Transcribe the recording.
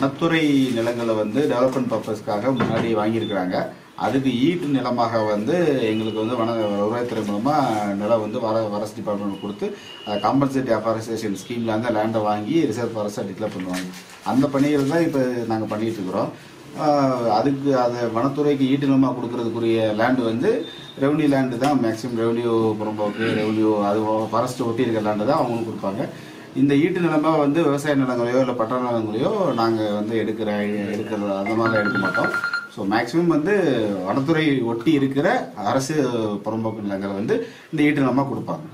வனத்துறை நிலங்களை வந்து டெவலப்மெண்ட் பர்பஸ்க்காக முன்னாடி வாங்கியிருக்கிறாங்க. அதுக்கு ஈட்டு நிலமாக வந்து எங்களுக்கு வந்து வன வருவாய்த்துறை மூலமாக நிலம் வந்து வர ஃபாரஸ்ட் டிபார்ட்மெண்ட் கொடுத்து காம்பன்சேட்டி அஃபாரஸ்டேஷன் ஸ்கீமில் வந்து லேண்டை வாங்கி ரிசர்வ் ஃபாரஸ்ட்டாக டிக்ளேர் பண்ணுவாங்க. அந்த பணிகள் தான் இப்போ நாங்கள் பண்ணிகிட்டு இருக்கிறோம். அதுக்கு அதை வனத்துறைக்கு ஈட்டு நிலமாக கொடுக்கறதுக்குரிய லேண்டு வந்து ரெவன்யூ லேண்டு தான் மேக்ஸிமம் ரெவன்யூ புறம்போக்கு ரெவன்யூ அது ஃபாரஸ்ட் ஒட்டி இருக்கிற லேண்டு தான் அவங்களுக்கு கொடுப்பாங்க. இந்த ஈட்டு நிலமா வந்து விவசாய நிலங்களையோ இல்லை பட்டா நிலங்களையோ நாங்கள் வந்து எடுக்கிற எடுக்கிறது அந்த மாதிரிலாம் எடுக்க மாட்டோம். ஸோ மேக்ஸிமம் வந்து வனத்துறை ஒட்டி இருக்கிற அரசு புறம்போக்கு நிலங்களை வந்து இந்த ஈட்டு நிலமாக கொடுப்பாங்க.